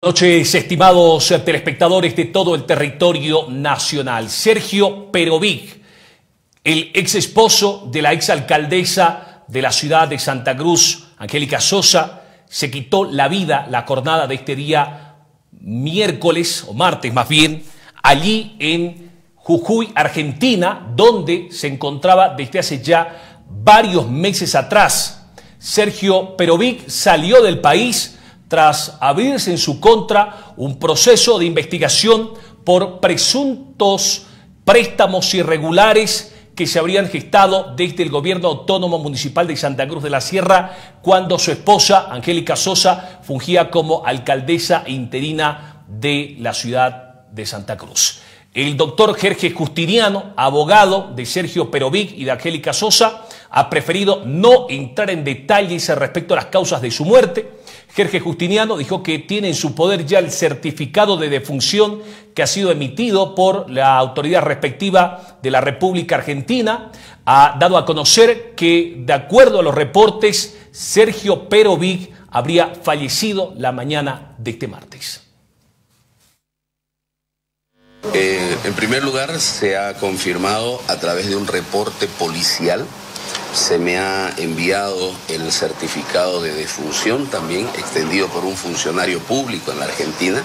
Noches, estimados telespectadores de todo el territorio nacional. Sergio Perovic, el ex esposo de la ex alcaldesa de la ciudad de Santa Cruz, Angélica Sosa, se quitó la vida la jornada de este día miércoles o martes más bien, allí en Jujuy, Argentina, donde se encontraba desde hace ya varios meses atrás. Sergio Perovic salió del país tras abrirse en su contra un proceso de investigación por presuntos préstamos irregulares que se habrían gestado desde el gobierno autónomo municipal de Santa Cruz de la Sierra cuando su esposa, Angélica Sosa, fungía como alcaldesa interina de la ciudad de Santa Cruz. El doctor Jorge Justiniano, abogado de Sergio Perovic y de Angélica Sosa, ha preferido no entrar en detalles respecto a las causas de su muerte. Jorge Justiniano dijo que tiene en su poder ya el certificado de defunción que ha sido emitido por la autoridad respectiva de la República Argentina. Ha dado a conocer que, de acuerdo a los reportes, Sergio Perovic habría fallecido la mañana de este martes. Eh, en primer lugar, se ha confirmado a través de un reporte policial se me ha enviado el certificado de defunción también extendido por un funcionario público en la Argentina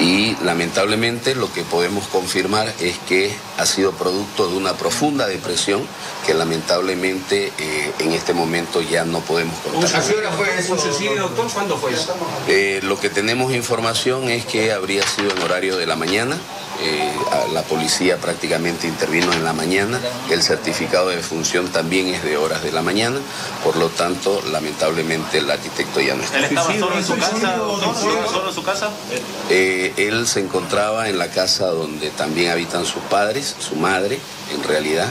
y lamentablemente lo que podemos confirmar es que ha sido producto de una profunda depresión que lamentablemente eh, en este momento ya no podemos contar. fue un suicidio, doctor? ¿Cuándo fue eso? Eh, lo que tenemos información es que habría sido en horario de la mañana, eh, la policía prácticamente intervino en la mañana, el certificado de defunción también es de horas de la mañana, por lo tanto, lamentablemente el arquitecto ya no está. ¿Él estaba solo en su casa? ¿Solo en su casa? Eh, él se encontraba en la casa donde también habitan sus padres, su madre, en realidad,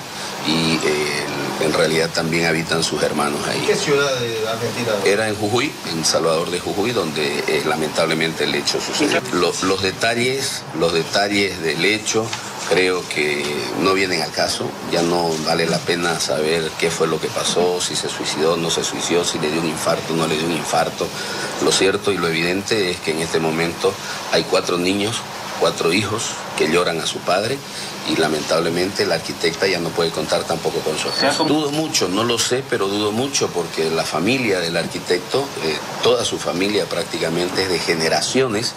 y eh, en realidad también habitan sus hermanos ahí. ¿Qué ciudad de Argentina? Era en Jujuy, en Salvador de Jujuy, donde eh, lamentablemente el hecho sucedió. Los, los, detalles, los detalles del hecho creo que no vienen al caso, ya no vale la pena saber qué fue lo que pasó, si se suicidó, no se suicidó, si le dio un infarto, no le dio un infarto. Lo cierto y lo evidente es que en este momento hay cuatro niños cuatro hijos que lloran a su padre y lamentablemente la arquitecta ya no puede contar tampoco con su esposo. Dudo mucho, no lo sé, pero dudo mucho porque la familia del arquitecto, eh, toda su familia prácticamente de generaciones,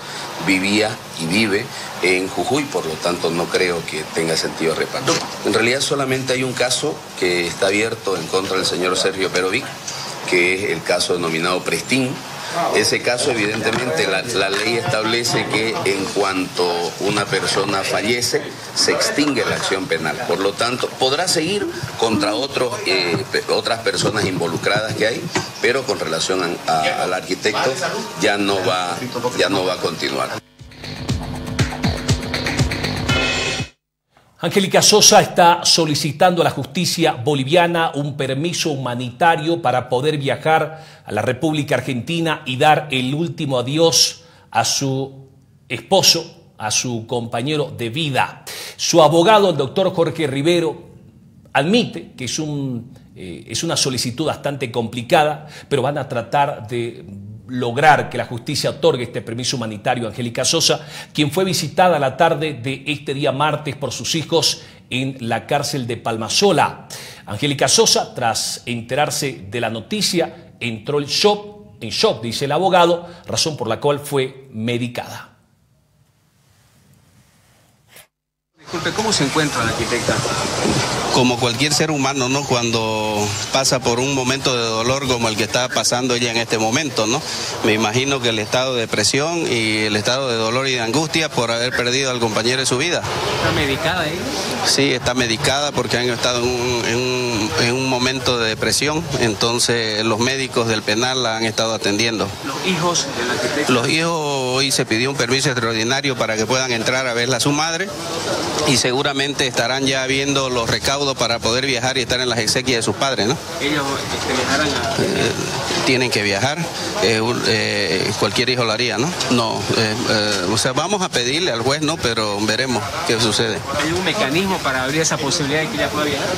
vivía y vive en Jujuy, por lo tanto no creo que tenga sentido repartir. En realidad solamente hay un caso que está abierto en contra del señor Sergio Perovic, que es el caso denominado Prestín, ese caso, evidentemente, la, ley establece que en cuanto una persona fallece, se extingue la acción penal. Por lo tanto, podrá seguir contra otros, eh, otras personas involucradas que hay, pero con relación al arquitecto ya no va, ya no va a continuar. Angélica Sosa está solicitando a la justicia boliviana un permiso humanitario para poder viajar a la República Argentina y dar el último adiós a su esposo, a su compañero de vida. Su abogado, el doctor Jorge Rivero, admite que es, un, eh, es una solicitud bastante complicada, pero van a tratar de lograr que la justicia otorgue este permiso humanitario a Angélica Sosa, quien fue visitada la tarde de este día martes por sus hijos en la cárcel de Palmasola. Angélica Sosa, tras enterarse de la noticia, entró en shock, en shock, dice el abogado, razón por la cual fue medicada. Disculpe, ¿cómo se encuentra la arquitecta? Como cualquier ser humano, ¿no? Cuando pasa por un momento de dolor como el que está pasando ella en este momento, ¿no? Me imagino que el estado de depresión y el estado de dolor y de angustia por haber perdido al compañero de su vida. ¿Está medicada ella? Sí, está medicada porque han estado en un, en un momento de depresión, entonces los médicos del penal la han estado atendiendo. ¿Los hijos de la arquitecta? Los hijos hoy se pidió un permiso extraordinario para que puedan entrar a verla a su madre y seguramente estarán ya viendo los recaudos para poder viajar y estar en las exequias de sus padres, ¿no? Ellos este, viajarán a... Eh, tienen que viajar, eh, cualquier hijo lo haría, ¿no? No, o sea, vamos a pedirle al juez, ¿no? Pero veremos qué sucede. ¿Hay un mecanismo para abrir esa posibilidad de que ella pueda viajar?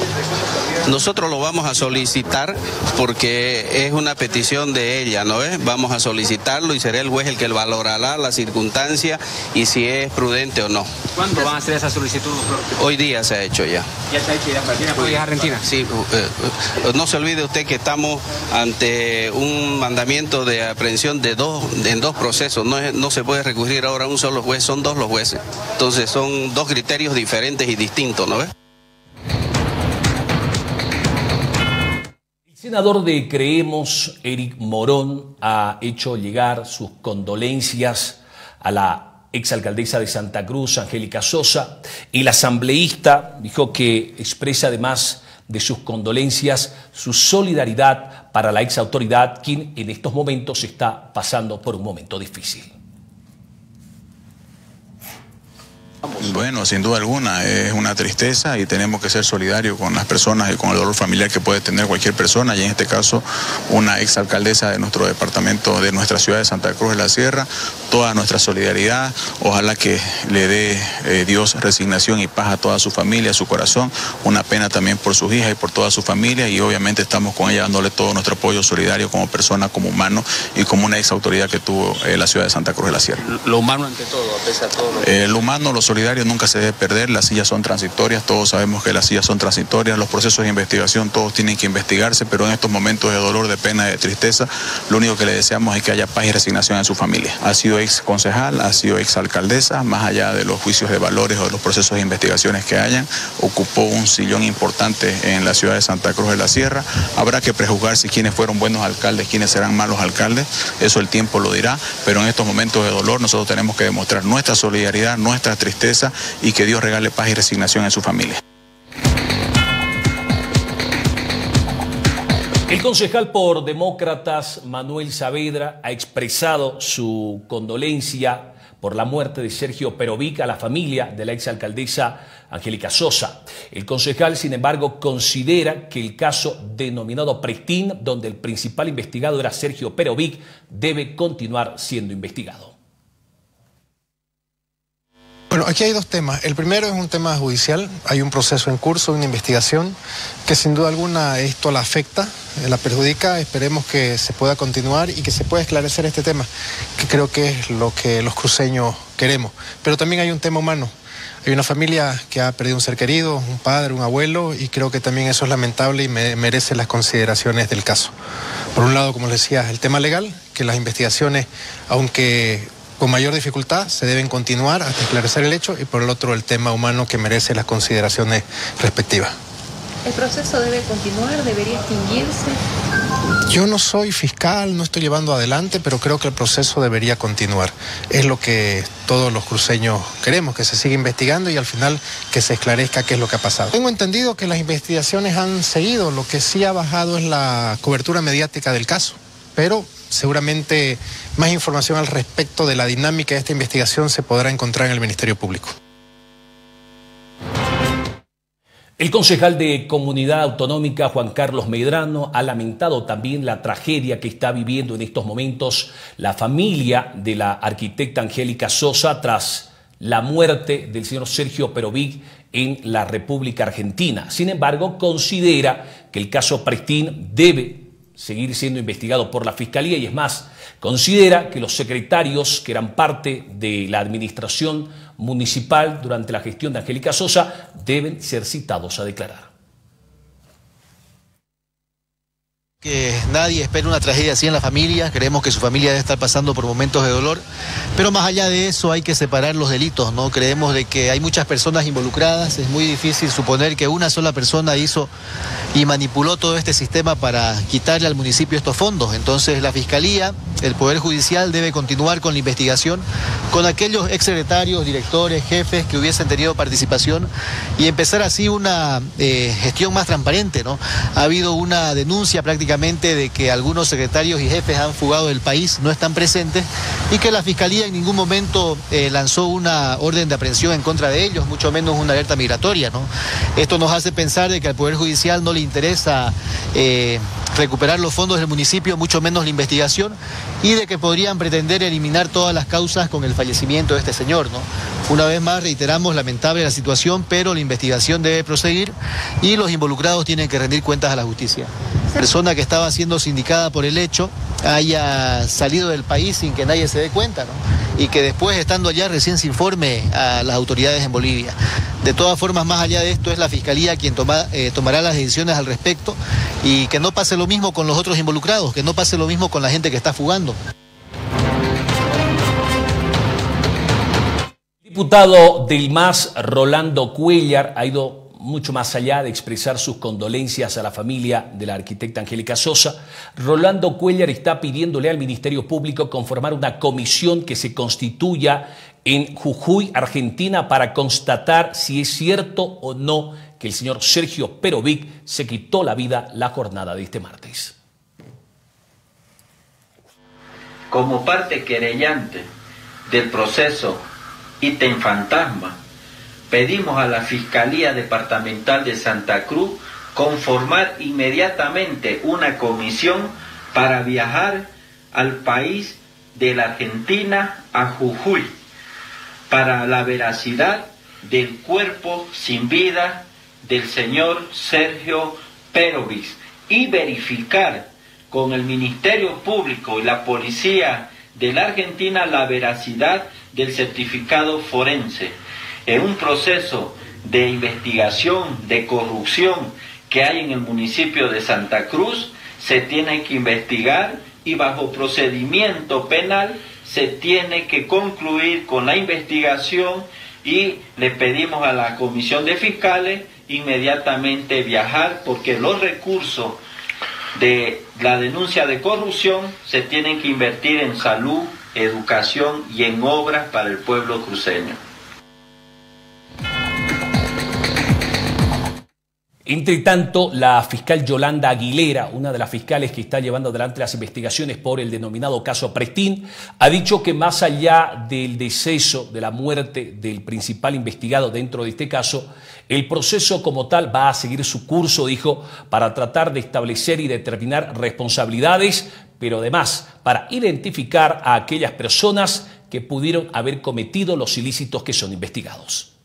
Nosotros lo vamos a solicitar porque es una petición de ella, ¿no es? Vamos a solicitarlo y será el juez el que valorará la circunstancia y si es prudente o no. ¿Cuándo van a hacer esa solicitud? Hoy día se ha hecho ya. ¿Ya se ha hecho ya para viajar a Argentina? Sí, eh, eh, no se olvide usted que estamos ante un mandamiento de aprehensión de dos, en dos procesos. No, no se puede recurrir ahora a un solo juez, son dos los jueces. Entonces son dos criterios diferentes y distintos, ¿no ves? El senador de Creemos, Eric Morón, ha hecho llegar sus condolencias a la exalcaldesa de Santa Cruz, Angélica Sosa, la asambleísta dijo que expresa además de sus condolencias su solidaridad para la exautoridad, quien en estos momentos está pasando por un momento difícil. Bueno, sin duda alguna, es una tristeza y tenemos que ser solidarios con las personas y con el dolor familiar que puede tener cualquier persona, y en este caso una exalcaldesa de nuestro departamento, de nuestra ciudad de Santa Cruz de la Sierra, toda nuestra solidaridad, ojalá que le dé eh, Dios resignación y paz a toda su familia, a su corazón, una pena también por sus hijas y por toda su familia, y obviamente estamos con ella dándole todo nuestro apoyo solidario como persona, como humano y como una exautoridad que tuvo eh, la ciudad de Santa Cruz de la Sierra. Lo humano ante todo, a pesar de todo. Lo, eh, lo humano, solidario nunca se debe perder, las sillas son transitorias, todos sabemos que las sillas son transitorias, los procesos de investigación todos tienen que investigarse, pero en estos momentos de dolor, de pena, de tristeza, lo único que le deseamos es que haya paz y resignación en su familia. Ha sido ex concejal, ha sido ex alcaldesa, más allá de los juicios de valores o de los procesos de investigaciones que hayan, ocupó un sillón importante en la ciudad de Santa Cruz de la Sierra. Habrá que prejuzgar si quienes fueron buenos alcaldes, quiénes serán malos alcaldes, eso el tiempo lo dirá, pero en estos momentos de dolor nosotros tenemos que demostrar nuestra solidaridad, nuestra tristeza y que Dios regale paz y resignación en su familia. El concejal por demócratas Manuel Saavedra ha expresado su condolencia por la muerte de Sergio Perovic a la familia de la exalcaldesa Angélica Sosa. El concejal, sin embargo, considera que el caso denominado Prestín, donde el principal investigado era Sergio Perovic, debe continuar siendo investigado. Bueno, aquí hay dos temas. El primero es un tema judicial. Hay un proceso en curso, una investigación que sin duda alguna esto la afecta, eh, la perjudica. Esperemos que se pueda continuar y que se pueda esclarecer este tema, que creo que es lo que los cruceños queremos. Pero también hay un tema humano. Hay una familia que ha perdido un ser querido, un padre, un abuelo, y creo que también eso es lamentable y merece las consideraciones del caso. Por un lado, como les decía, el tema legal, que las investigaciones, aunque con mayor dificultad se deben continuar hasta esclarecer el hecho y por el otro el tema humano que merece las consideraciones respectivas. ¿El proceso debe continuar? ¿Debería extinguirse? Yo no soy fiscal, no estoy llevando adelante, pero creo que el proceso debería continuar. Es lo que todos los cruceños queremos, que se siga investigando y al final que se esclarezca qué es lo que ha pasado. Tengo entendido que las investigaciones han seguido, lo que sí ha bajado es la cobertura mediática del caso, pero seguramente más información al respecto de la dinámica de esta investigación se podrá encontrar en el Ministerio Público. El concejal de Comunidad Autonómica, Juan Carlos Medrano, ha lamentado también la tragedia que está viviendo en estos momentos la familia de la arquitecta Angélica Sosa tras la muerte del señor Sergio Perovic en la República Argentina. Sin embargo, considera que el caso Prestín debe seguir siendo investigado por la Fiscalía y es más, considera que los secretarios que eran parte de la administración municipal durante la gestión de Angélica Sosa deben ser citados a declarar. Que nadie espera una tragedia así en la familia, creemos que su familia debe estar pasando por momentos de dolor, pero más allá de eso hay que separar los delitos, ¿no? Creemos de que hay muchas personas involucradas, es muy difícil suponer que una sola persona hizo y manipuló todo este sistema para quitarle al municipio estos fondos. Entonces la Fiscalía, el Poder Judicial debe continuar con la investigación con aquellos exsecretarios, directores, jefes que hubiesen tenido participación y empezar así una eh, gestión más transparente, ¿no? Ha habido una denuncia prácticamente de que algunos secretarios y jefes han fugado del país, no están presentes y que la Fiscalía en ningún momento eh, lanzó una orden de aprehensión en contra de ellos, mucho menos una alerta migratoria. ¿no? Esto nos hace pensar de que al Poder Judicial no le interesa eh, recuperar los fondos del municipio, mucho menos la investigación, y de que podrían pretender eliminar todas las causas con el fallecimiento de este señor. ¿no? Una vez más reiteramos, lamentable la situación, pero la investigación debe proseguir y los involucrados tienen que rendir cuentas a la justicia. Persona que estaba siendo sindicada por el hecho haya salido del país sin que nadie se dé cuenta, ¿no? y que después, estando allá, recién se informe a las autoridades en Bolivia. De todas formas, más allá de esto, es la Fiscalía quien eh, tomará las decisiones al respecto y que no pase lo mismo con los otros involucrados, que no pase lo mismo con la gente que está fugando. Diputado del MAS, Rolando Cuellar, ha ido mucho más allá de expresar sus condolencias a la familia de la arquitecta Angélica Sosa, Rolando Cuellar está pidiéndole al Ministerio Público conformar una comisión que se constituya en Jujuy, Argentina, para constatar si es cierto o no que el señor Sergio Perovic se quitó la vida la jornada de este martes. Como parte querellante del proceso ítem fantasma, pedimos a la Fiscalía Departamental de Santa Cruz conformar inmediatamente una comisión para viajar al país de la Argentina a Jujuy para la veracidad del cuerpo sin vida del señor Sergio Perovis y verificar con el Ministerio Público y la Policía de la Argentina la veracidad del certificado forense en un proceso de investigación de corrupción que hay en el municipio de Santa Cruz, se tiene que investigar y bajo procedimiento penal se tiene que concluir con la investigación y le pedimos a la comisión de fiscales inmediatamente viajar porque los recursos de la denuncia de corrupción se tienen que invertir en salud, educación y en obras para el pueblo cruceño. Entre tanto, la fiscal Yolanda Aguilera, una de las fiscales que está llevando adelante las investigaciones por el denominado caso Prestín, ha dicho que más allá del deceso, de la muerte del principal investigado dentro de este caso, el proceso como tal va a seguir su curso, dijo, para tratar de establecer y determinar responsabilidades, pero además para identificar a aquellas personas que pudieron haber cometido los ilícitos que son investigados.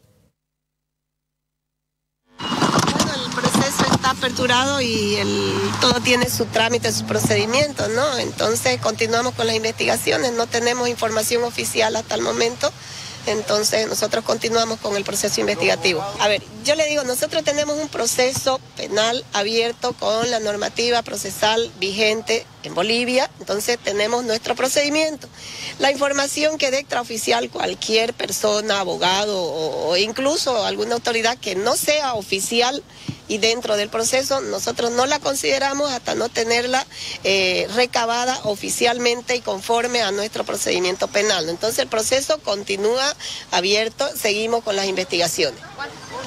Aperturado y el, todo tiene su trámite, sus procedimientos, ¿no? Entonces continuamos con las investigaciones, no tenemos información oficial hasta el momento. Entonces nosotros continuamos con el proceso investigativo. A ver, yo le digo, nosotros tenemos un proceso penal abierto con la normativa procesal vigente en Bolivia, entonces tenemos nuestro procedimiento. La información que dé extraoficial cualquier persona, abogado o, o incluso alguna autoridad que no sea oficial y dentro del proceso nosotros no la consideramos hasta no tenerla eh, recabada oficialmente y conforme a nuestro procedimiento penal. Entonces el proceso continúa abierto, seguimos con las investigaciones.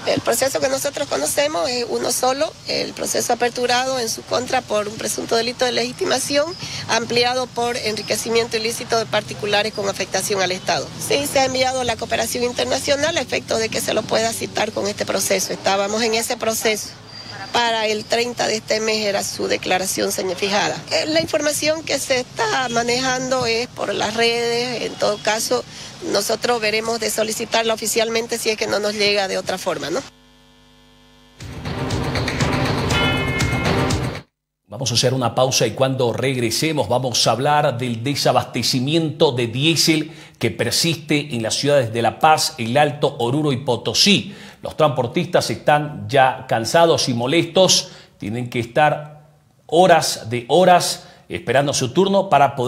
El proceso que nosotros conocemos es uno solo, el proceso aperturado en su contra por un presunto delito de legitimación, ampliado por enriquecimiento ilícito de particulares con afectación al Estado. Sí, se ha enviado la cooperación internacional a efecto de que se lo pueda citar con este proceso. Estábamos en ese proceso para el 30 de este mes era su declaración fijada. Eh, la información que se está manejando es por las redes, en todo caso nosotros veremos de solicitarla oficialmente si es que no nos llega de otra forma, ¿no? Vamos a hacer una pausa y cuando regresemos vamos a hablar del desabastecimiento de diésel que persiste en las ciudades de La Paz, El Alto, Oruro y Potosí. Los transportistas están ya cansados y molestos, tienen que estar horas de horas esperando su turno para poder